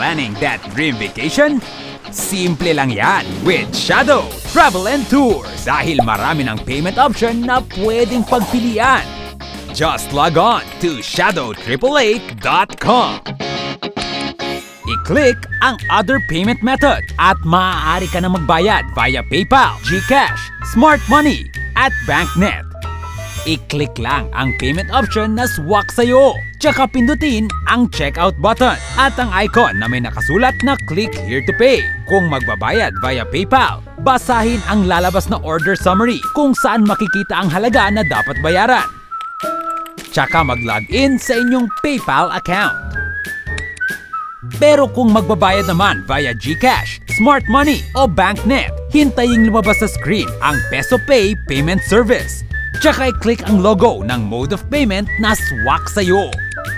planning that dream vacation? Simple lang yan with Shadow Travel and Tours dahil marami ng payment option na pwedeng pagpilian. Just log on to shadow888.com. I-click ang other payment method at maaari ka na magbayad via PayPal, GCash, Smart Money at BankNet. I-click lang ang payment option na swak sa'yo. Tsaka pindutin ang checkout button at ang icon na may nakasulat na click here to pay. Kung magbabayad via PayPal, basahin ang lalabas na order summary kung saan makikita ang halaga na dapat bayaran. Tsaka mag-login sa inyong PayPal account. Pero kung magbabayad naman via GCash, Smart Money o BankNet, hintayin lumabas sa screen ang Peso Pay payment service. Tsaka i-click ang logo ng mode of payment na swak sa'yo.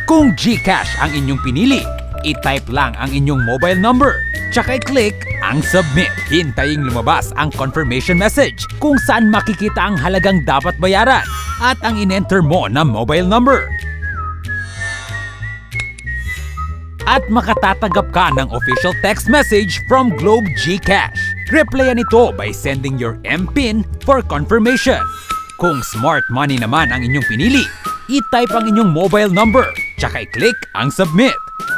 Kung GCash ang inyong pinili, i-type lang ang inyong mobile number. Tsaka i-click ang submit. Hintayin lumabas ang confirmation message kung saan makikita ang halagang dapat bayaran at ang in-enter mo na mobile number. at makatatanggap ka ng official text message from Globe GCash. Replyan ito by sending your MPIN for confirmation. Kung smart money naman ang inyong pinili, i-type ang inyong mobile number, tsaka i-click ang submit.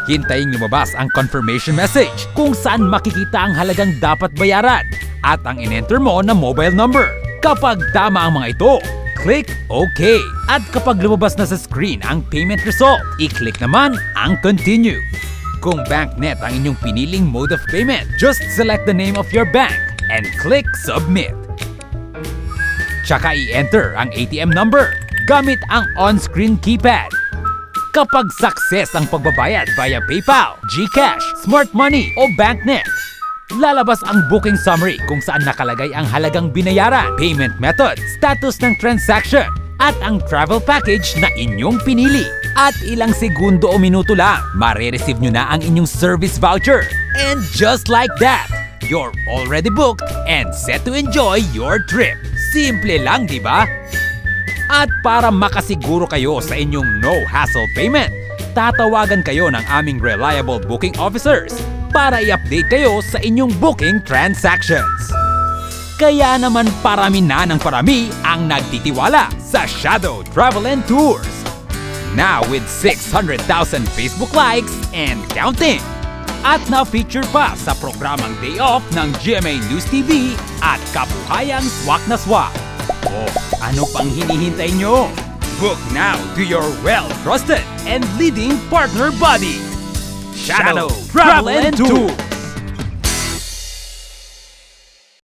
Hintayin lumabas ang confirmation message kung saan makikita ang halagang dapat bayaran at ang in-enter mo na mobile number. Kapag tama ang mga ito, click OK. At kapag lumabas na sa screen ang payment result, i-click naman ang Continue. Kung BankNet ang inyong piniling mode of payment, just select the name of your bank and click Submit. Tsaka i-enter ang ATM number gamit ang on-screen keypad. Kapag success ang pagbabayad via PayPal, GCash, Smart Money o BankNet, lalabas ang booking summary kung saan nakalagay ang halagang binayaran, payment method, status ng transaction, at ang travel package na inyong pinili. At ilang segundo o minuto lang, marireceive nyo na ang inyong service voucher. And just like that, you're already booked and set to enjoy your trip. Simple lang, di ba? At para makasiguro kayo sa inyong no-hassle payment, tatawagan kayo ng aming reliable booking officers para i-update kayo sa inyong booking transactions. Kaya naman parami na ng parami ang nagtitiwala sa Shadow Travel and Tours. Now with 600,000 Facebook likes and counting. At na-feature pa sa programang Day Off ng GMA News TV at Kabuhayang Swak na Swak. O ano pang hinihintay nyo? Book now to your well-trusted and leading partner body, Shadow Travel and Tours.